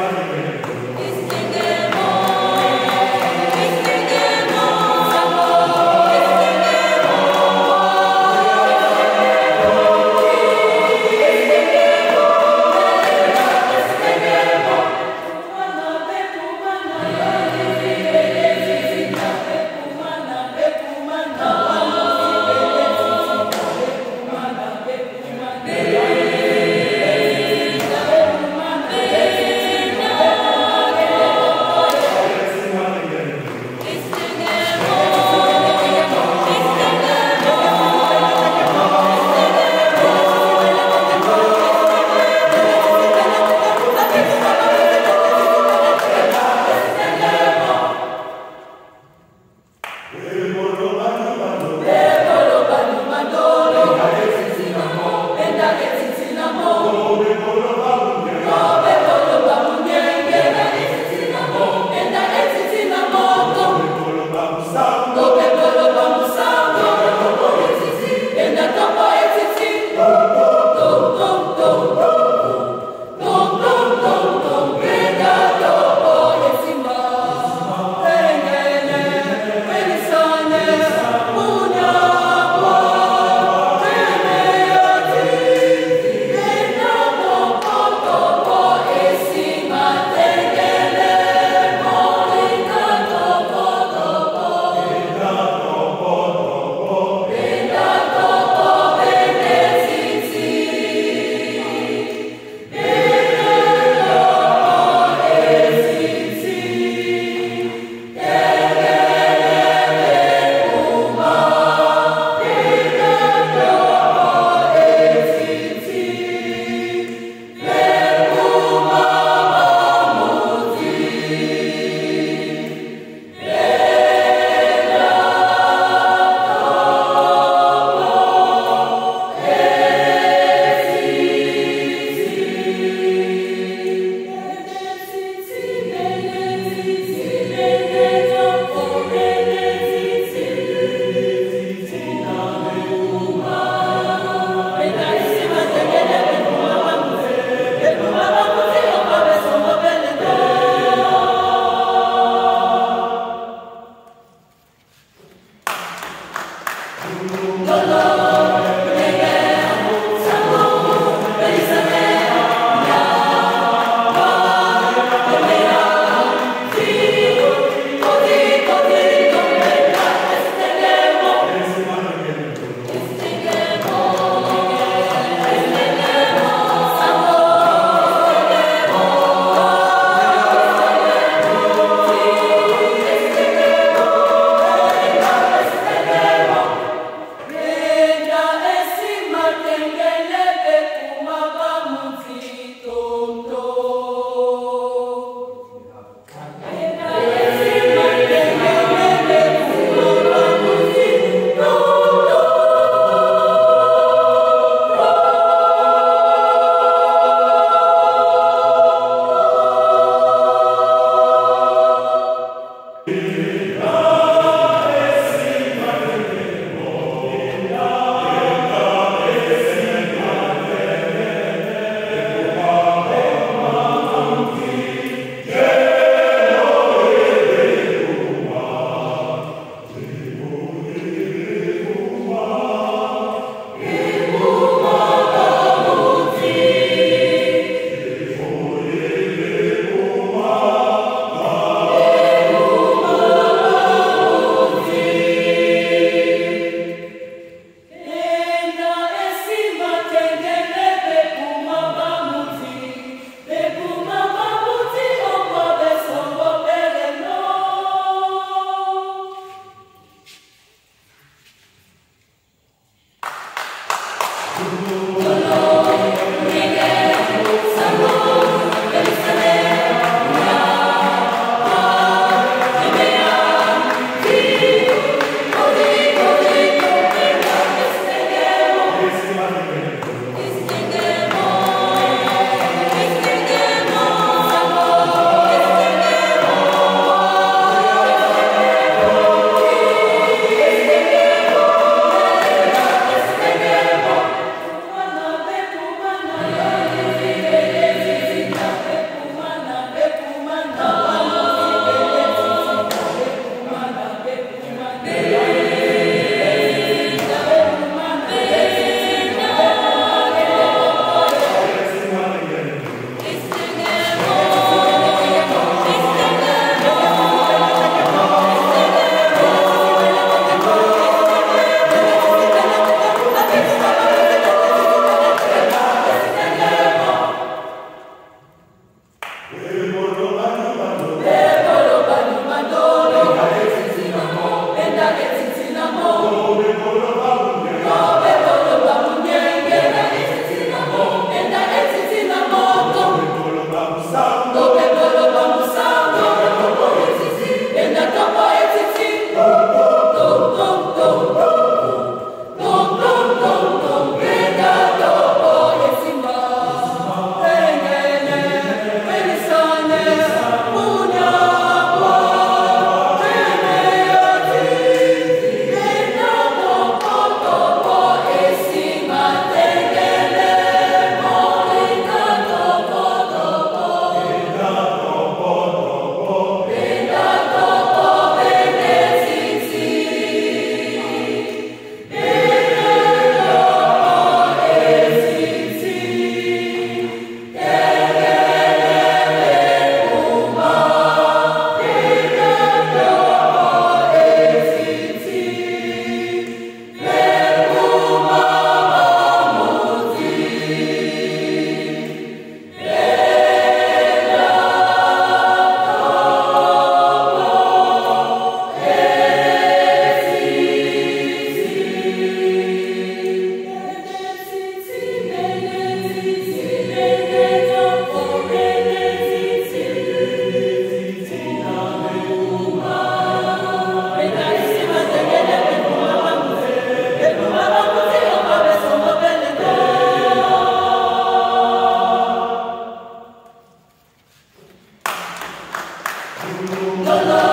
Oh, Senhor. No, no.